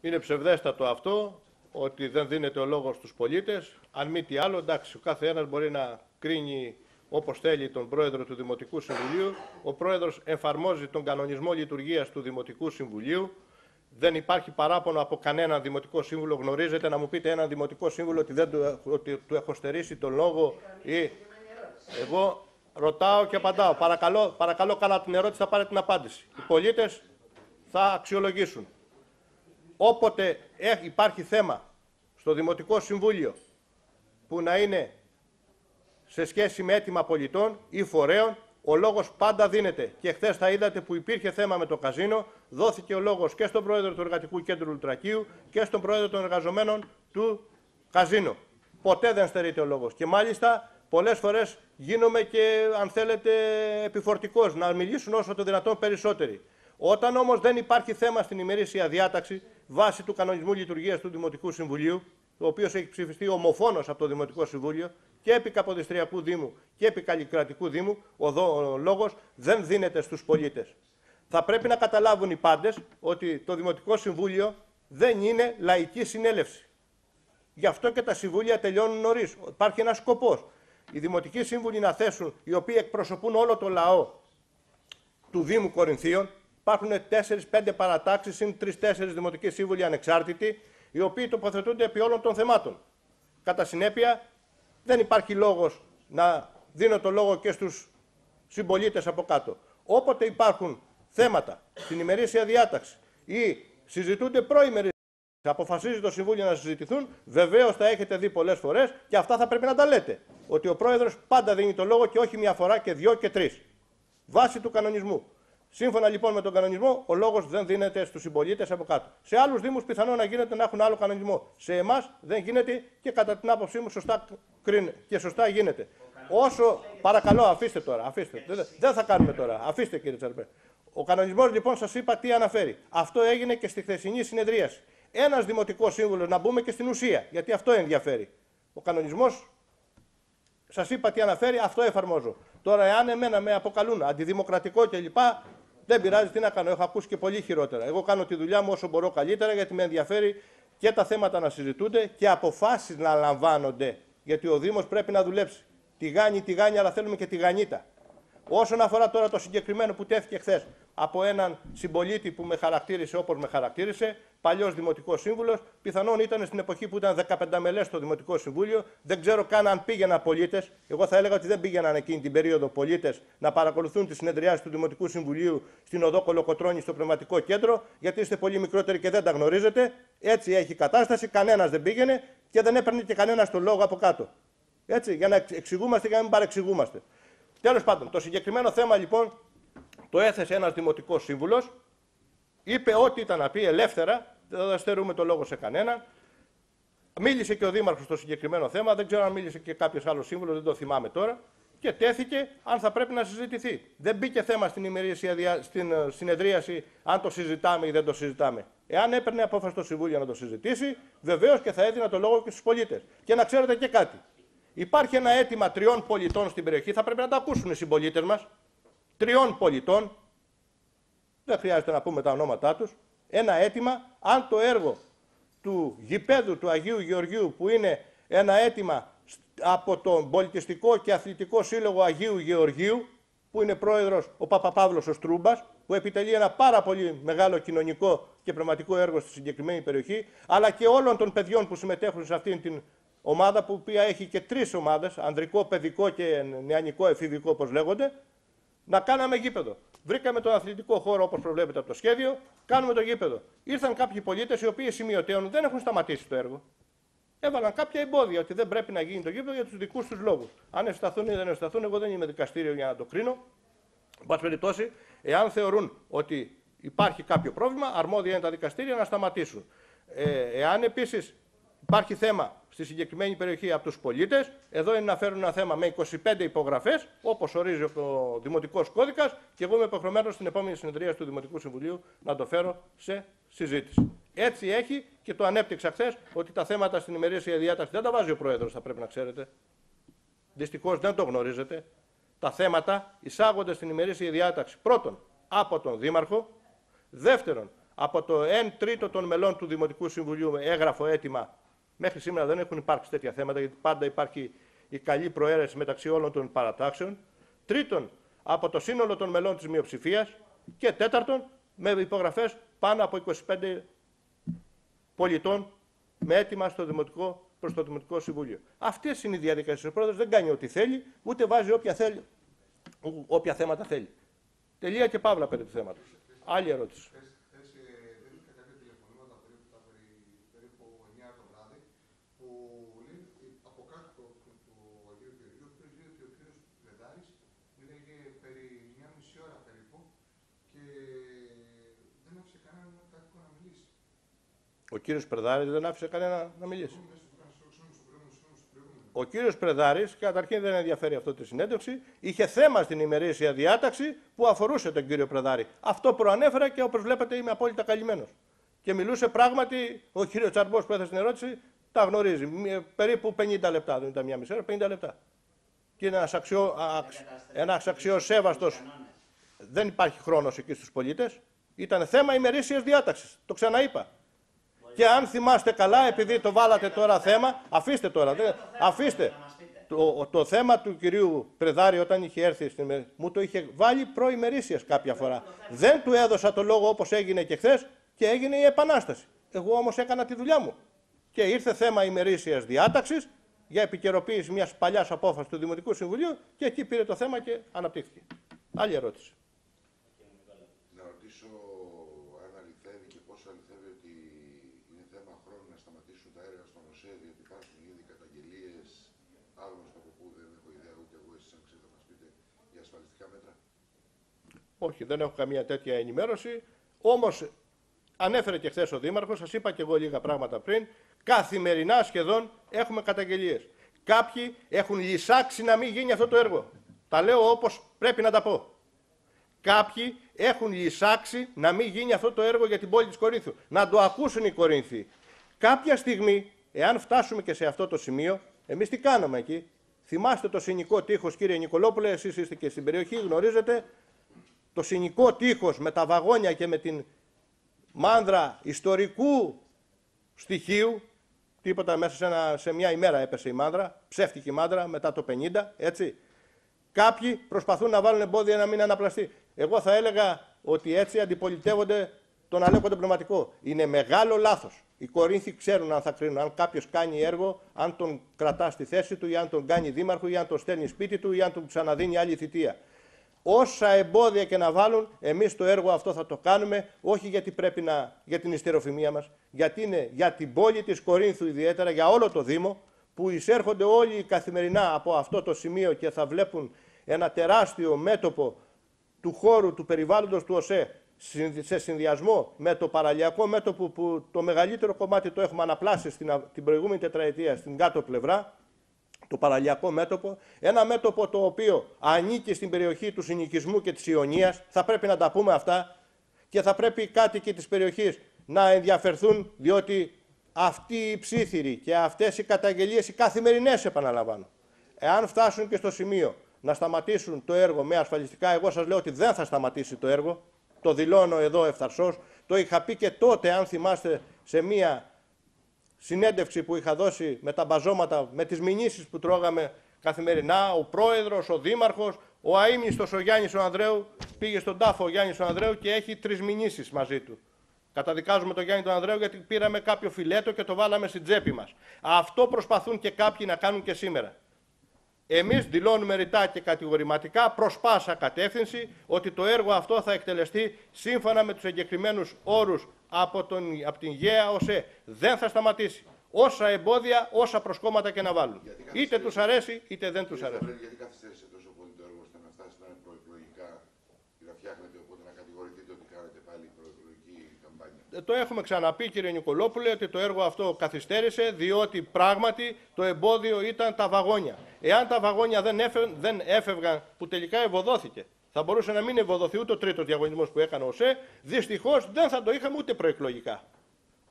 Είναι ψευδέστατο αυτό ότι δεν δίνεται ο λόγος στους πολίτες. Αν μη τι άλλο, εντάξει, ο κάθε ένας μπορεί να κρίνει όπως θέλει τον πρόεδρο του Δημοτικού Συμβουλίου. Ο πρόεδρος εφαρμόζει τον κανονισμό λειτουργίας του Δημοτικού Συμβουλίου. Δεν υπάρχει παράπονο από κανέναν δημοτικό σύμβουλο. Γνωρίζετε να μου πείτε έναν δημοτικό σύμβουλο ότι, δεν του, ότι του έχω στερήσει τον λόγο ή... Εγώ ρωτάω και απαντάω. Παρακαλώ, παρακαλώ καλά την ερώτηση, θα πάρετε την απάντηση. Οι πολίτες θα αξιολογήσουν. Όποτε υπάρχει θέμα στο Δημοτικό Συμβούλιο που να είναι σε σχέση με αίτημα πολιτών ή φορέων, ο λόγος πάντα δίνεται. Και χθες θα είδατε που υπήρχε θέμα με το καζίνο, δόθηκε ο λόγος και στον πρόεδρο του Εργατικού Κέντρου Λουτρακίου και στον πρόεδρο των εργαζομένων του καζίνο. Ποτέ δεν στερείται ο λόγος. Και μάλιστα πολλές φορές γίνομαι και, αν θέλετε, επιφορτικός να μιλήσουν όσο το δυνατόν περισσότεροι. Όταν όμως δεν υπάρχει θέμα στην ημερήσια διάταξη βάσει του κανονισμού λειτουργίας του Δημοτικού Συμβουλίου, ο οποίος έχει ψηφιστεί ομοφόνος από το Δημοτικό Συμβούλιο και επί Καποδιστριακού Δήμου και επί Καλλικρατικού Δήμου, ο, ο λόγος δεν δίνεται στους πολίτες. Θα πρέπει να καταλάβουν οι πάντες ότι το Δημοτικό Συμβούλιο δεν είναι λαϊκή συνέλευση. Γι' αυτό και τα συμβούλια τελειώνουν νωρίς. Υπάρχει ένας σκοπός. Οι δημοτικοί σύμβουλοι να θέσουν, οι οποίοι εκπροσωπούν όλο το λαό του Δήμου Κορινθίων, υπάρχουν 4-5 παρατάξεις, είναι 3-4 δημοτικοί σύμβουλοι ανεξάρτητοι, οι οποίοι τοποθετούνται επί όλων των θεμάτων. Κατά συνέπεια, δεν υπάρχει λόγος να δίνω το λόγο και στους συμπολίτες από κάτω. Όποτε υπάρχουν θέματα στην ημερήσια διάταξη ή συζητούνται προημερήσια, αποφασίζει το Συμβούλιο να συζητηθούν, βεβαίως θα έχετε δει πολλές φορές και αυτά θα πρέπει να τα λέτε. Ότι ο πρόεδρος πάντα δίνει το λόγο και όχι μια φορά και δυο και τρεις. Βάση του κανονισμού. Σύμφωνα λοιπόν με τον κανονισμό, ο λόγος δεν δίνεται στους συμπολίτες από κάτω. Σε άλλους Δήμους πιθανό να γίνεται να έχουν άλλο κανονισμό. Σε εμάς δεν γίνεται και κατά την άποψή μου σωστά κρίνει και σωστά γίνεται. Όσο. Παρακαλώ, αφήστε τώρα. Αφήστε. Δεν θα κάνουμε τώρα. Αφήστε κύριε Τσαρπέ. Ο κανονισμός λοιπόν σας είπα τι αναφέρει. Αυτό έγινε και στη χθεσινή συνεδρίαση. Ένας δημοτικός σύμβουλος, να μπούμε και στην ουσία, γιατί αυτό ενδιαφέρει. Ο κανονισμός σας είπα τι αναφέρει, αυτό εφαρμόζω. Τώρα, εάν εμένα με αποκαλούν αντιδημοκρατικό κλπ., δεν πειράζει, τι να κάνω. Έχω ακούσει και πολύ χειρότερα. Εγώ κάνω τη δουλειά μου όσο μπορώ καλύτερα, γιατί με ενδιαφέρει και τα θέματα να συζητούνται και αποφάσεις να λαμβάνονται. Γιατί ο Δήμος πρέπει να δουλέψει. Τη γάνη, τη γάνη, αλλά θέλουμε και τη γανίτα. Όσον αφορά τώρα το συγκεκριμένο που τέθηκε χθες από έναν συμπολίτη που με χαρακτήρισε όπως με χαρακτήρισε, παλιός δημοτικός σύμβουλος, πιθανόν ήταν στην εποχή που ήταν 15 μελέ στο δημοτικό συμβούλιο. Δεν ξέρω καν αν πήγαιναν πολίτες. Εγώ θα έλεγα ότι δεν πήγαιναν εκείνη την περίοδο πολίτες να παρακολουθούν τις συνεδριάσεις του Δημοτικού Συμβουλίου στην οδό Κολοκοτρόνη στο πνευματικό κέντρο, γιατί είστε πολύ μικρότεροι και δεν τα γνωρίζετε. Έτσι έχει κατάσταση, κανένας δεν πήγαινε και δεν έπαιρνε και κανένας το λόγο από κάτω. Έτσι, για να εξηγούμαστε και να μην παρεξηγούμαστε. Τέλος πάντων, το συγκεκριμένο θέμα λοιπόν το έθεσε ένας δημοτικός σύμβουλος, είπε ό,τι ήταν να πει ελεύθερα, δεν στερούμε το λόγο σε κανέναν. Μίλησε και ο Δήμαρχος στο συγκεκριμένο θέμα, δεν ξέρω αν μίλησε και κάποιος άλλος σύμβουλος, δεν το θυμάμαι τώρα. Και τέθηκε αν θα πρέπει να συζητηθεί. Δεν μπήκε θέμα στην ημερήσια στην ε, συνεδρίαση αν το συζητάμε ή δεν το συζητάμε. Εάν έπαιρνε απόφαση το Συμβούλιο να το συζητήσει, βεβαίως και θα έδινα το λόγο και στους πολίτες. Και να ξέρετε και κάτι. Υπάρχει ένα αίτημα τριών πολιτών στην περιοχή, θα πρέπει να το ακούσουν οι συμπολίτες μας. Τριών πολιτών, δεν χρειάζεται να πούμε τα ονόματά τους, ένα αίτημα αν το έργο του γηπέδου του Αγίου Γεωργίου, που είναι ένα αίτημα από τον Πολιτιστικό και Αθλητικό Σύλλογο Αγίου Γεωργίου, που είναι πρόεδρος ο Παπαπαύλος ο Στρούμπας, που επιτελεί ένα πάρα πολύ μεγάλο κοινωνικό και πνευματικό έργο στη συγκεκριμένη περιοχή, αλλά και όλων των παιδιών που συμμετέχουν σε αυτήν την ομάδα που οποία έχει και τρεις ομάδες, ανδρικό, παιδικό και νεανικό, εφηβικό όπως λέγονται, να κάναμε γήπεδο. Βρήκαμε τον αθλητικό χώρο όπως προβλέπεται από το σχέδιο, κάνουμε το γήπεδο. Ήρθαν κάποιοι πολίτες οι οποίοι σημειωτέων δεν έχουν σταματήσει το έργο. Έβαλαν κάποια εμπόδια ότι δεν πρέπει να γίνει το γήπεδο για τους δικούς τους λόγους. Αν ευσταθούν ή δεν ευσταθούν, εγώ δεν είμαι δικαστήριο για να το κρίνω. Εν πάση περιπτώσει, εάν θεωρούν ότι υπάρχει κάποιο πρόβλημα, αρμόδια είναι τα δικαστήρια να σταματήσουν. Ε, εάν επίσης υπάρχει θέμα στη συγκεκριμένη περιοχή από τους πολίτες. Εδώ είναι να φέρουν ένα θέμα με 25 υπογραφές, όπως ορίζει ο Δημοτικός Κώδικας, και εγώ είμαι υποχρεωμένος στην επόμενη συνεδρία του Δημοτικού Συμβουλίου να το φέρω σε συζήτηση. Έτσι έχει και το ανέπτυξα χθες ότι τα θέματα στην ημερήσια διάταξη δεν τα βάζει ο Πρόεδρος, θα πρέπει να ξέρετε. Δυστυχώς δεν το γνωρίζετε. Τα θέματα εισάγονται στην ημερήσια διάταξη πρώτον από τον Δήμαρχο, δεύτερον από το 1 τρίτο των μελών του Δημοτικού Συμβουλίου έγραφο έτοιμα. Μέχρι σήμερα δεν έχουν υπάρξει τέτοια θέματα, γιατί πάντα υπάρχει η καλή προαίρεση μεταξύ όλων των παρατάξεων. Τρίτον, από το σύνολο των μελών της μειοψηφίας. Και τέταρτον, με υπογραφές πάνω από 25 πολιτών με έτοιμα στο Δημοτικό, προς το Δημοτικό Συμβούλιο. Αυτές είναι οι διαδικασίες. Ο πρόεδρος δεν κάνει ό,τι θέλει, ούτε βάζει όποια, θέλει, όποια θέματα θέλει. Τελεία και παύλα περί του θέματος. Άλλη ερώτηση. Ο κύριος Πρεδάρης δεν άφησε κανένα να μιλήσει. Ο κύριος Πρεδάρης, καταρχήν δεν ενδιαφέρει αυτό τη συνέντευξη, είχε θέμα στην ημερήσια διάταξη που αφορούσε τον κύριο Πρεδάρη. Αυτό προανέφερα και όπως βλέπετε είμαι απόλυτα καλυμμένος. Και μιλούσε πράγματι, ο κύριος Τσαρμπός που έθεσε την ερώτηση, τα γνωρίζει. Περίπου 50 λεπτά, δεν ήταν μια μισή ώρα, 50 λεπτά. Και είναι ένας, αξιό, ένας αξιοσέβαστος, δεν υπάρχει χρόνος εκεί στους πολίτες. Ήταν θέμα ημερήσιας διάταξης, το ξαναείπα. Και αν θυμάστε καλά, επειδή το βάλατε τώρα θέμα, αφήστε τώρα, αφήστε. Το, το θέμα του κυρίου Πρεδάρη όταν είχε έρθει στην μου το είχε βάλει προημερήσιας κάποια φορά. Δεν του έδωσα το λόγο όπως έγινε και χθες και έγινε η επανάσταση. Εγώ όμως έκανα τη δουλειά μου. Και ήρθε θέμα ημερήσιας διάταξης για επικαιροποίηση μιας παλιάς απόφασης του Δημοτικού Συμβουλίου και εκεί πήρε το θέμα και αναπτύχθηκε. Άλλη ερώτηση. Όχι, δεν έχω καμία τέτοια ενημέρωση. Όμως, ανέφερε και χθες ο Δήμαρχος, σας είπα και εγώ λίγα πράγματα πριν. Καθημερινά σχεδόν έχουμε καταγγελίες. Κάποιοι έχουν λυσάξει να μην γίνει αυτό το έργο. Τα λέω όπως πρέπει να τα πω. Κάποιοι έχουν λυσάξει να μην γίνει αυτό το έργο για την πόλη της Κορίνθου. Να το ακούσουν οι Κορίνθοι. Κάποια στιγμή, εάν φτάσουμε και σε αυτό το σημείο, εμείς τι κάναμε εκεί; Θυμάστε το συνοικό τείχος, κύριε Νικολόπουλε, εσείς είστε και στην περιοχή, γνωρίζετε το συνοικό τείχος με τα βαγόνια και με την μάνδρα ιστορικού στοιχείου, τίποτα μέσα σε, ένα, σε μια ημέρα έπεσε η μάνδρα, ψεύτικη μάνδρα μετά το 50, έτσι. Κάποιοι προσπαθούν να βάλουν εμπόδια να μην αναπλαστεί. Εγώ θα έλεγα ότι έτσι αντιπολιτεύονται τον αλέκοντο πνευματικό. Είναι μεγάλο λάθος. Οι Κορίνθοι ξέρουν αν θα κρίνουν. Αν κάποιος κάνει έργο, αν τον κρατάς στη θέση του, ή αν τον κάνει δήμαρχο, ή αν τον στέλνει σπίτι του, ή αν τον ξαναδίνει άλλη θητεία όσα εμπόδια και να βάλουν, εμείς το έργο αυτό θα το κάνουμε, όχι γιατί πρέπει να, για την ιστεροφημία μας, γιατί είναι για την πόλη της Κορίνθου ιδιαίτερα, για όλο το Δήμο, που εισέρχονται όλοι καθημερινά από αυτό το σημείο και θα βλέπουν ένα τεράστιο μέτωπο του χώρου, του περιβάλλοντος του ΟΣΕ, σε συνδυασμό με το παραλιακό μέτωπο που το μεγαλύτερο κομμάτι το έχουμε αναπλάσει στην, την προηγούμενη τετραετία στην κάτω πλευρά, το παραλιακό μέτωπο, ένα μέτωπο το οποίο ανήκει στην περιοχή του συνοικισμού και της Ιωνίας, θα πρέπει να τα πούμε αυτά και θα πρέπει οι κάτοικοι της περιοχής να ενδιαφερθούν διότι αυτοί οι ψήθυροι και αυτές οι καταγγελίες, οι καθημερινές επαναλαμβάνω, εάν φτάσουν και στο σημείο να σταματήσουν το έργο με ασφαλιστικά, εγώ σας λέω ότι δεν θα σταματήσει το έργο, το δηλώνω εδώ ευθαρσός, το είχα πει και τότε αν θυμάστε σε μία συνέντευξη που είχα δώσει με τα μπαζώματα, με τις μηνύσεις που τρώγαμε καθημερινά, ο πρόεδρος, ο δήμαρχος, ο αείμνηστος ο Γιάννης ο Ανδρέου, πήγε στον τάφο ο Γιάννης ο Ανδρέου και έχει τρεις μηνύσεις μαζί του. Καταδικάζουμε τον Γιάννη τον Ανδρέου γιατί πήραμε κάποιο φιλέτο και το βάλαμε στην τσέπη μας. Αυτό προσπαθούν και κάποιοι να κάνουν και σήμερα. Εμείς δηλώνουμε ρητά και κατηγορηματικά προς πάσα κατεύθυνση ότι το έργο αυτό θα εκτελεστεί σύμφωνα με τους εγκεκριμένους όρους από, τον, από την ΓΕΑ ΟΣΕ. Δεν θα σταματήσει. Όσα εμπόδια, όσα προσκόμματα και να βάλουν. Είτε τους αρέσει, είτε δεν τους αρέσει. Γιατί καθυστέρησε τόσο πολύ το έργο ώστε να φτάσει να είναι προεκλογικά και να φτιάχνετε οπότε να κατηγορηθείτε ότι κάνετε πάλι προεκλογική καμπάνια; Ε, το έχουμε ξαναπεί κύριε Νικολόπουλε ότι το έργο αυτό καθυστέρησε διότι πράγματι το εμπόδιο ήταν τα βαγόνια. Εάν τα βαγόνια δεν, δεν έφευγαν που τελικά ευωδόθηκε θα μπορούσε να μην ευοδοθεί ούτε ο τρίτος διαγωνισμός που έκανε ο ΣΕ. Δυστυχώς δεν θα το είχαμε ούτε προεκλογικά.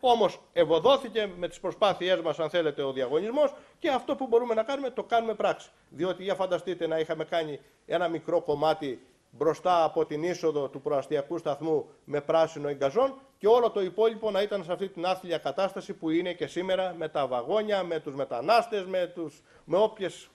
Όμως ευωδόθηκε με τις προσπάθειές μας, αν θέλετε, ο διαγωνισμός και αυτό που μπορούμε να κάνουμε το κάνουμε πράξη. Διότι για φανταστείτε να είχαμε κάνει ένα μικρό κομμάτι μπροστά από την είσοδο του προαστιακού σταθμού με πράσινο εγκαζόν, και όλο το υπόλοιπο να ήταν σε αυτή την άθλια κατάσταση που είναι και σήμερα με τα βαγόνια, με τους μετανάστες, με, τους, με όποιες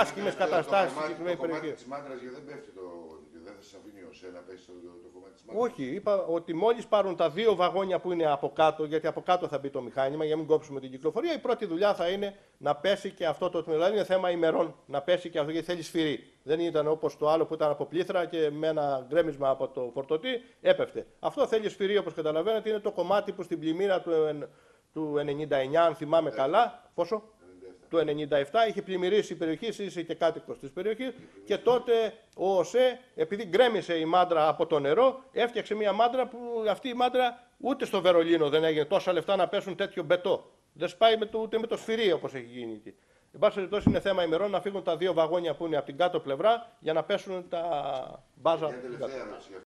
άσχημες καταστάσεις στην συγκεκριμένη Το κομμάτι περιοχή. της μάντρας γιατί δεν πέφτει το... Δεν θα σας αφήνει ο ΣΕ να πέσει το, το κομμάτι της μάντρας. Όχι, είπα ότι μόλις πάρουν τα δύο βαγόνια που είναι από κάτω, γιατί από κάτω θα μπει το μηχάνημα για να μην κόψουμε την κυκλοφορία, η πρώτη δουλειά θα είναι να πέσει και αυτό το τμήμα. Δηλαδή είναι θέμα ημερών να πέσει και αυτό γιατί θέλει σφυρί. Δεν ήταν όπως το άλλο που ήταν από πλήθρα και με ένα γκρέμισμα από το φορτωτή έπεφτε. Αυτό θέλει σφυρί όπως καταλαβαίνετε, είναι το κομμάτι που στην πλημμύρα του, εν- του 99, αν θυμάμαι καλά. Πόσο; Του 97 είχε πλημμυρίσει η περιοχή, εσύ είσαι και κάτοικος της περιοχής και τότε ο ΟΣΕ, επειδή γκρέμισε η μάντρα από το νερό, έφτιαξε μια μάντρα που αυτή η μάντρα ούτε στο Βερολίνο δεν έγινε τόσα λεφτά να πέσουν τέτοιο μπετό. Δεν σπάει με το, ούτε με το σφυρί όπως έχει γίνει εκεί. Εν πάση περιπτώσει είναι θέμα ημερών να φύγουν τα δύο βαγόνια που είναι από την κάτω πλευρά για να πέσουν τα μπάζα. Μια από την κάτω. τελευταία ερώτηση για